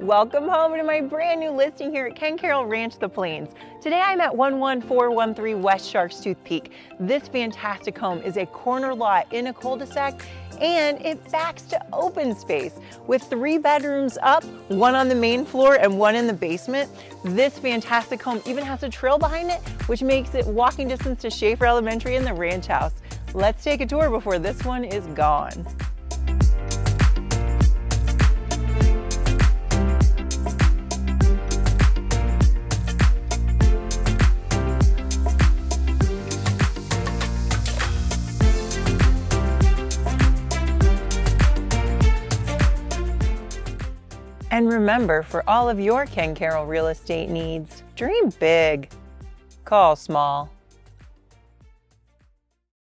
Welcome home to my brand new listing here at Ken-Caryl Ranch The Plains. Today I'm at 11413 West Sharkstooth Peak. This fantastic home is a corner lot in a cul-de-sac and it backs to open space with three bedrooms up, one on the main floor and one in the basement. This fantastic home even has a trail behind it, which makes it walking distance to Shaffer Elementary and the ranch house. Let's take a tour before this one is gone. And remember, for all of your Ken-Caryl real estate needs, dream big, call small.